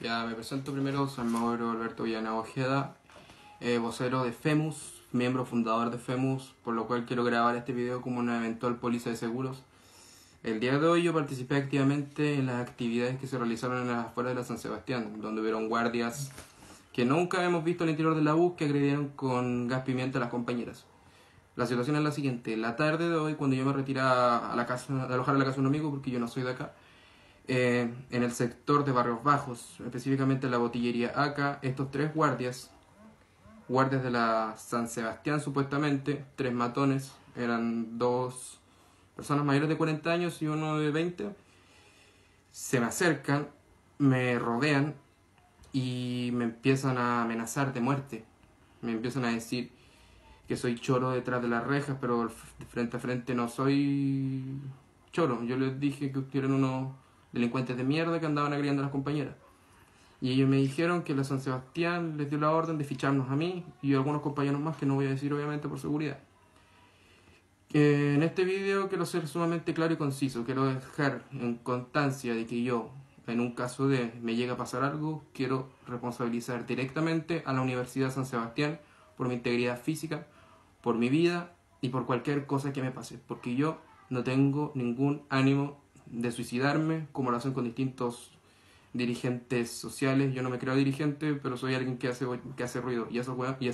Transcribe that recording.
Ya me presento primero, soy Mauro Alberto Villana Ojeda, eh, vocero de FEMUS, miembro fundador de FEMUS, por lo cual quiero grabar este video como una eventual póliza de seguros. El día de hoy yo participé activamente en las actividades que se realizaron en las afueras de la San Sebastián, donde hubieron guardias que nunca hemos visto al interior de la U que agredieron con gas pimienta a las compañeras. La situación es la siguiente, la tarde de hoy cuando yo me retiraba a la casa, a alojar a la casa de un amigo, porque yo no soy de acá, eh, en el sector de Barrios Bajos, específicamente en la botillería ACA, estos tres guardias, guardias de la San Sebastián supuestamente, tres matones, eran dos personas mayores de 40 años y uno de 20, se me acercan, me rodean y me empiezan a amenazar de muerte. Me empiezan a decir que soy choro detrás de las rejas, pero frente a frente no soy choro. Yo les dije que eran unos delincuentes de mierda que andaban agrediendo a las compañeras. Y ellos me dijeron que la San Sebastián les dio la orden de ficharnos a mí y a algunos compañeros más que no voy a decir obviamente por seguridad. En este vídeo quiero ser sumamente claro y conciso. Quiero dejar en constancia de que yo, en un caso de me llega a pasar algo, quiero responsabilizar directamente a la Universidad San Sebastián por mi integridad física, por mi vida y por cualquier cosa que me pase. Porque yo no tengo ningún ánimo de suicidarme, como lo hacen con distintos dirigentes sociales. Yo no me creo dirigente, pero soy alguien que hace, que hace ruido. Y eso, y eso